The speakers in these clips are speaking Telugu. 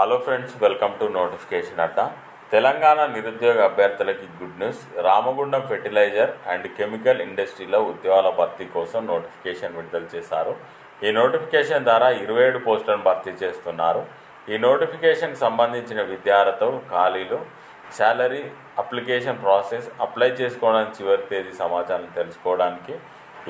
Hello friends welcome to notification అడ్డ. తెలంగాణ నిరుద్యోగ అభ్యర్థులకి good news Ramagundam fertilizer and chemical ఇండస్ట్రీలో ఉద్యోగాల భర్తీ కోసం నోటిఫికేషన్ విడుదల చేశారు. ఈ నోటిఫికేషన్ ద్వారా ఇరవై ఏడు పోస్టులను భర్తీ చేస్తున్నారు. ఈ నోటిఫికేషన్కి సంబంధించిన విద్యార్థులు ఖాళీలు శాలరీ అప్లికేషన్ ప్రాసెస్ అప్లై చేసుకోవడానికి చివరి తేదీ సమాచారం తెలుసుకోవడానికి.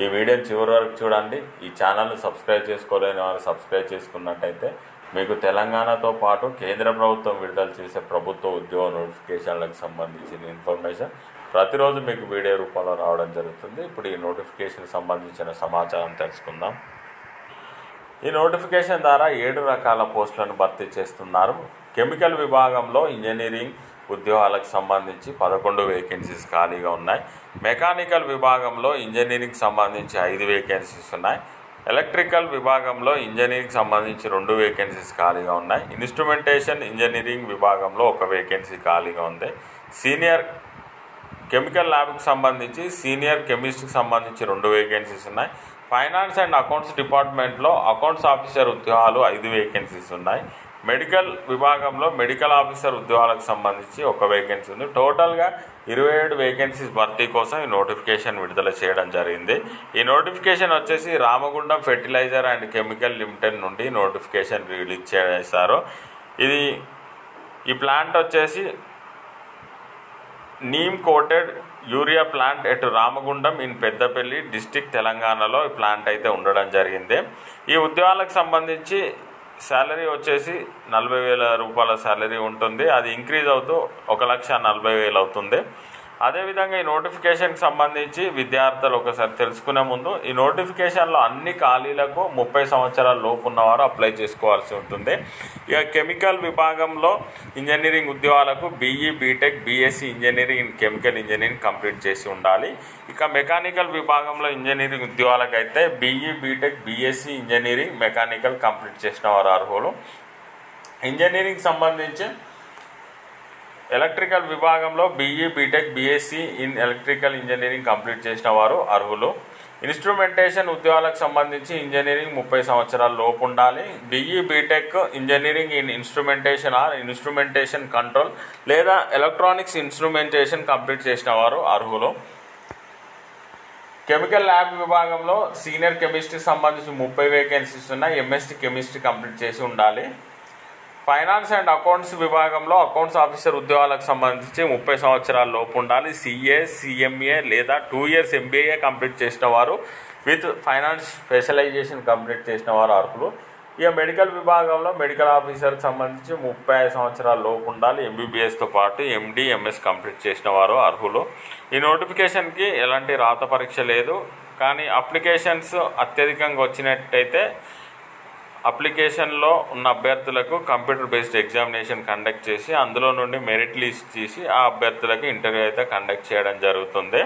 ఈ వీడియోని చివరి వరకు చూడండి. ఈ ఛానల్ని సబ్స్క్రైబ్ చేసుకోలేని వారు సబ్స్క్రైబ్ చేసుకున్నట్టయితే మీకు తెలంగాణతో పాటు కేంద్ర ప్రభుత్వం విడుదల చేసే ప్రభుత్వ ఉద్యోగ నోటిఫికేషన్లకు సంబంధించిన ఇన్ఫర్మేషన్ ప్రతిరోజు మీకు వీడియో రూపంలో రావడం జరుగుతుంది. ఇప్పుడు ఈ నోటిఫికేషన్ సంబంధించిన సమాచారం తెలుసుకుందాం. ఈ నోటిఫికేషన్ ద్వారా ఏడు రకాల పోస్టులను భర్తీ చేస్తున్నారు. కెమికల్ విభాగంలో ఇంజనీరింగ్ ఉద్యోగాలకు సంబంధించి పదకొండు వేకెన్సీస్ ఖాళీగా ఉన్నాయి. మెకానికల్ విభాగంలో ఇంజనీరింగ్ సంబంధించి ఐదు వేకెన్సీస్ ఉన్నాయి. ఎలక్ట్రికల్ విభాగంలో ఇంజనీరింగ్ సంబంధించి రెండు వేకెన్సీస్ ఖాళీగా ఉన్నాయి. ఇన్స్ట్రుమెంటేషన్ ఇంజనీరింగ్ విభాగంలో ఒక వేకెన్సీ ఖాళీగా ఉంది. సీనియర్ కెమికల్ ల్యాబ్కి సంబంధించి సీనియర్ కెమిస్ట్కి సంబంధించి రెండు వేకెన్సీస్ ఉన్నాయి. ఫైనాన్స్ అండ్ అకౌంట్స్ డిపార్ట్మెంట్లో అకౌంట్స్ ఆఫీసర్ ఉద్యోగాలు ఐదు వేకెన్సీస్ ఉన్నాయి. మెడికల్ విభాగంలో మెడికల్ ఆఫీసర్ ఉద్యోగాలకు సంబంధించి ఒక వేకెన్సీ ఉంది. టోటల్గా ఇరవై ఏడు వేకెన్సీస్ భర్తీ కోసం ఈ నోటిఫికేషన్ విడుదల చేయడం జరిగింది. ఈ నోటిఫికేషన్ వచ్చేసి Ramagundam fertilizer and chemical limited నుండి నోటిఫికేషన్ రిలీజ్ చేశారు. ఇది ఈ ప్లాంట్ వచ్చేసి నీమ్ కోటెడ్ యూరియా ప్లాంట్ ఎటు రామగుండం ఇన్ పెద్దపల్లి డిస్టిక్ తెలంగాణలో ఈ ప్లాంట్ అయితే ఉండడం జరిగింది. ఈ ఉద్యోగాలకు సంబంధించి శాలరీ వచ్చేసి నలభై వేల రూపాయల శాలరీ ఉంటుంది. అది ఇంక్రీజ్ అవుతూ ఒక లక్ష నలభై వేలు అవుతుంది. అదేవిధంగా ఈ నోటిఫికేషన్కి సంబంధించి విద్యార్థులు ఒకసారి తెలుసుకునే ముందు ఈ నోటిఫికేషన్లో అన్ని ఖాళీలకు ముప్పై సంవత్సరాల లోపు ఉన్నవారు అప్లై చేసుకోవాల్సి ఉంటుంది. ఇక కెమికల్ విభాగంలో ఇంజనీరింగ్ ఉద్యోగాలకు BE BTech BSc engineering in chemical engineering complete చేసి ఉండాలి. ఇక మెకానికల్ విభాగంలో ఇంజనీరింగ్ ఉద్యోగాలకు అయితే BE BTech BSc engineering mechanical complete చేసిన వారు అర్హులు. ఇంజనీరింగ్ సంబంధించి ఎలక్ట్రికల్ విభాగంలో BE BTech BSc in electrical engineering complete చేసిన వారు అర్హులు. ఇన్స్ట్రుమెంటేషన్ ఉద్యోగాలకు సంబంధించి ఇంజనీరింగ్ ముప్పై సంవత్సరాల లోపు ఉండాలి. BE BTech engineering in instrumentation or instrumentation control లేదా ఎలక్ట్రానిక్స్ ఇన్స్ట్రుమెంటేషన్ కంప్లీట్ చేసిన వారు అర్హులు. కెమికల్ ల్యాబ్ విభాగంలో సీనియర్ కెమిస్ట్రీ సంబంధించి ముప్పై వేకెన్సీస్ ఉన్నాయి. ఎంఎస్టీ కెమిస్ట్రీ కంప్లీట్ చేసి ఉండాలి. ఫైనాన్స్ అండ్ అకౌంట్స్ విభాగంలో అకౌంట్స్ ఆఫీసర్ ఉద్యోగాలకు సంబంధించి ముప్పై సంవత్సరాల లోపు ఉండాలి. సిఏ సిఎంఏ లేదా టూ ఇయర్స్ ఎంబీఏ కంప్లీట్ చేసిన వారు విత్ ఫైనాన్స్ స్పెషలైజేషన్ కంప్లీట్ చేసిన వారు అర్హులు. ఇక మెడికల్ విభాగంలో మెడికల్ ఆఫీసర్కి సంబంధించి ముప్పై ఐదు సంవత్సరాల లోపు ఉండాలి. ఎంబీబీఎస్తో పాటు ఎండి ఎంఎస్ కంప్లీట్ చేసిన వారు అర్హులు. ఈ నోటిఫికేషన్కి ఎలాంటి రాత పరీక్ష లేదు. కానీ అప్లికేషన్స్ అత్యధికంగా వచ్చినట్టయితే అప్లికేషన్లో ఉన్న అభ్యర్థులకు కంప్యూటర్ బేస్డ్ ఎగ్జామినేషన్ కండక్ట్ చేసి అందులో నుండి మెరిట్ లిస్ట్ తీసి ఆ అభ్యర్థులకు ఇంటర్వ్యూ అయితే కండక్ట్ చేయడం జరుగుతుంది.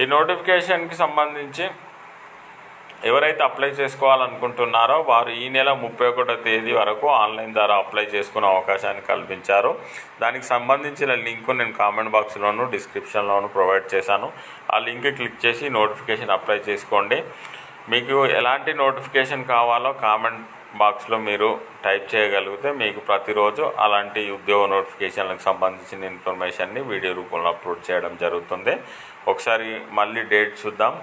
ఈ నోటిఫికేషన్కి సంబంధించి ఎవరైతే అప్లై చేసుకోవాలనుకుంటున్నారో వారు ఈ నెల ముప్పై ఒకటో తేదీ వరకు ఆన్లైన్ ద్వారా అప్లై చేసుకునే అవకాశాన్ని కల్పించారు. దానికి సంబంధించిన లింక్ నేను కామెంట్ బాక్స్లోను డిస్క్రిప్షన్లోను ప్రొవైడ్ చేశాను. ఆ లింక్ క్లిక్ చేసి నోటిఫికేషన్ అప్లై చేసుకోండి. మీకు ఎలాంటి నోటిఫికేషన్ కావాలో కామెంట్ బాక్స్లో మీరు టైప్ చేయగలిగితే మీకు ప్రతిరోజు అలాంటి ఉద్యోగ నోటిఫికేషన్లకు సంబంధించిన ఇన్ఫర్మేషన్ని వీడియో రూపంలో అప్లోడ్ చేయడం జరుగుతుంది. ఒకసారి మళ్ళీ డేట్ చూద్దాం.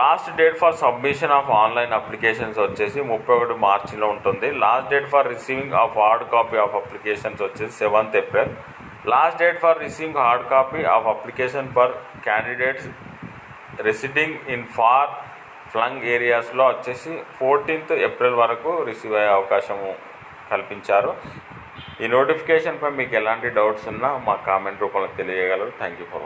Last date for submission of online applications వచ్చేసి ముప్పై ఒకటి మార్చిలో ఉంటుంది. Last date for receiving of hard copy of applications వచ్చేసి seventh April. Last date for receiving hard copy of application for candidates residing in far flung ఏరియాస్లో వచ్చేసి ఫోర్టీన్త్ ఏప్రిల్ వరకు రిసీవ్ అయ్యే అవకాశం కల్పించారు. ఈ నోటిఫికేషన్పై మీకు ఎలాంటి డౌట్స్ ఉన్నా మా కామెంట్ రూపంలో తెలియగలరు. Thank you for